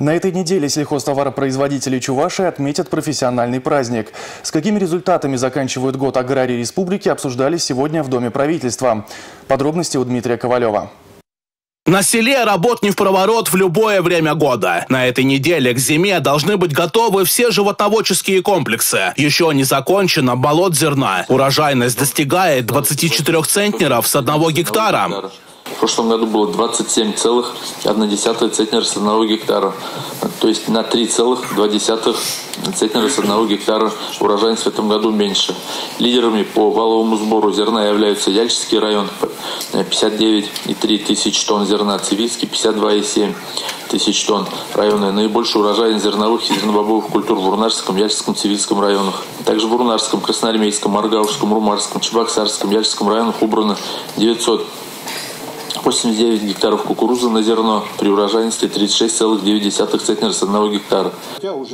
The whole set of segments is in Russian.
На этой неделе сельхозтоваропроизводители Чувашии отметят профессиональный праздник. С какими результатами заканчивают год аграрии республики, обсуждали сегодня в Доме правительства. Подробности у Дмитрия Ковалева. На селе работ не в проворот в любое время года. На этой неделе к зиме должны быть готовы все животноводческие комплексы. Еще не закончено болот зерна. Урожайность достигает 24 центнеров с одного гектара. Прошлом году было 27,1 центнера с одного гектара. То есть на 3,2 центнера с одного гектара урожайность в этом году меньше. Лидерами по валовому сбору зерна являются Яльческий район 59,3 тысяч тонн зерна, Цивильский 52,7 тысяч тонн районы. Наибольший урожайность зерновых и зернобобовых культур в Урнарском, Яльческом, Цивильском районах. Также в Урнарском, Красноармейском, Маргаушском, Румарском, Чебоксарском, Яльческом районах убрано 900 89 гектаров кукурузы на зерно при урожайности 36,9 центнера с одного гектара.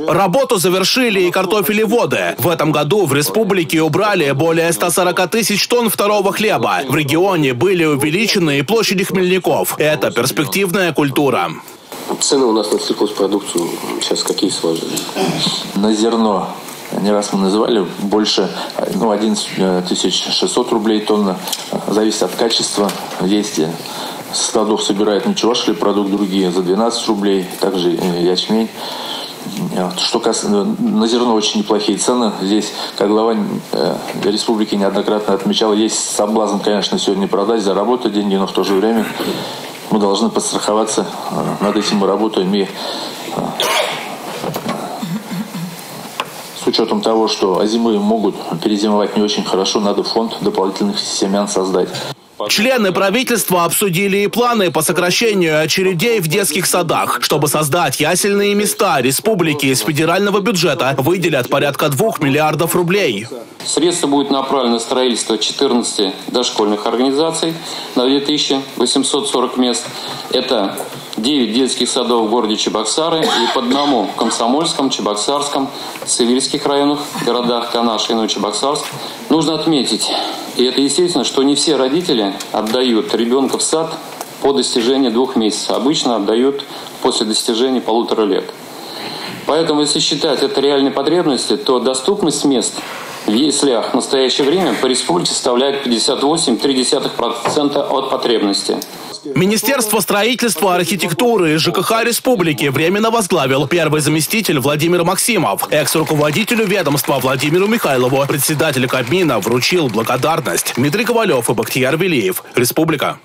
Работу завершили и картофелеводы. В этом году в республике убрали более 140 тысяч тонн второго хлеба. В регионе были увеличены и площади хмельников. Это перспективная культура. Цены у нас на сельхозпродукцию сейчас какие сложились? На зерно не раз мы называли, больше ну, 11 600 рублей тонна. Зависит от качества. Есть складов собирают ничего, шли продукт другие за 12 рублей, также ячмень. Что касается, на зерно очень неплохие цены. Здесь, как глава э, республики неоднократно отмечал, есть соблазн, конечно, сегодня продать, заработать деньги, но в то же время мы должны подстраховаться. Э, над этим мы работаем и э, с учетом того, что зимы могут перезимовать не очень хорошо, надо фонд дополнительных семян создать. Члены правительства обсудили и планы по сокращению очередей в детских садах. Чтобы создать ясельные места, республики из федерального бюджета выделят порядка 2 миллиардов рублей. Средства будут направлены на строительство 14 дошкольных организаций на 2840 мест. Это 9 детских садов в городе Чебоксары и по одному в Комсомольском, Чебоксарском, Северских районах, городах Канаш и Чебоксарск. Нужно отметить, и это естественно, что не все родители отдают ребенка в сад по достижении двух месяцев. Обычно отдают после достижения полутора лет. Поэтому, если считать это реальной потребностью, то доступность мест в яслях в настоящее время по республике составляет 58,3% от потребности. Министерство строительства, архитектуры и ЖКХ республики временно возглавил первый заместитель Владимир Максимов. Экс-руководителю ведомства Владимиру Михайлову председатель Кабмина вручил благодарность. Дмитрий Ковалев и Бахтияр Велиев. Республика.